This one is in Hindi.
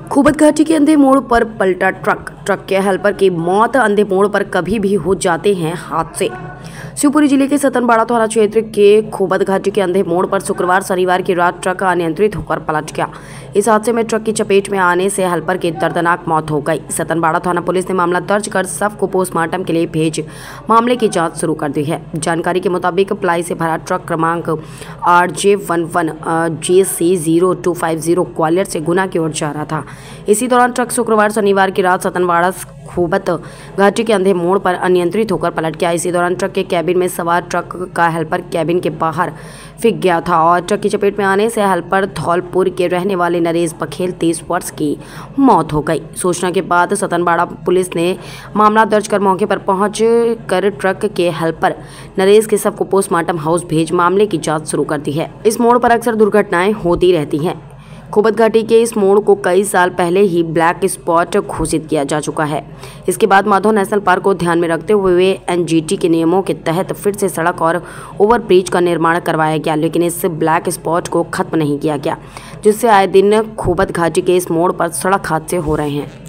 खूबत घाटी के अंधे मोड़ पर पलटा ट्रक। ट्रक के हेल्पर की मौत, अंधे मोड़ पर कभी भी हो जाते हैं हादसे। शिवपुरी ज़िले के सतनबाड़ा थाना क्षेत्र के खूबत घाटी के अंधे मोड़ पर शुक्रवार शनिवार की रात ट्रक अनियंत्रित होकर पलट गया। इस हादसे में ट्रक की चपेट में आने से हेल्पर की दर्दनाक मौत हो गई। सतनबाड़ा थाना पुलिस ने मामला दर्ज कर शव को पोस्टमार्टम के लिए भेज मामले की जाँच शुरू कर दी है। जानकारी के मुताबिक प्लाई से भरा ट्रक क्रमांक R J one one J C zero two five zero Gwalior से गुना की ओर जा रहा था। इसी दौरान ट्रक शुक्रवार शनिवार की रात सतनवाड़ा खूबत। घाटी के अंधे मोड़ पर अनियंत्रित होकर पलट गया। इसी दौरान ट्रक के कैबिन में सवार ट्रक का हेल्पर कैबिन के बाहर फिक गया था और ट्रक की चपेट में आने से हेल्पर धौलपुर के रहने वाले नरेश बखेल तीस वर्ष की मौत हो गई। सूचना के बाद सतनबाड़ा पुलिस ने मामला दर्ज कर मौके पर पहुँच कर ट्रक के हेल्पर नरेश के सबको पोस्टमार्टम हाउस भेज मामले की जाँच शुरू कर दी है। इस मोड़ पर अक्सर दुर्घटनाएँ होती रहती हैं। खूबत घाटी के इस मोड़ को कई साल पहले ही ब्लैक स्पॉट घोषित किया जा चुका है। इसके बाद माधव नेशनल पार्क को ध्यान में रखते हुए वे एनजीटी के नियमों के तहत फिर से सड़क और ओवरब्रिज का निर्माण करवाया गया, लेकिन इस ब्लैक स्पॉट को खत्म नहीं किया गया, जिससे आए दिन खोबत घाटी के इस मोड़ पर सड़क हादसे हो रहे हैं।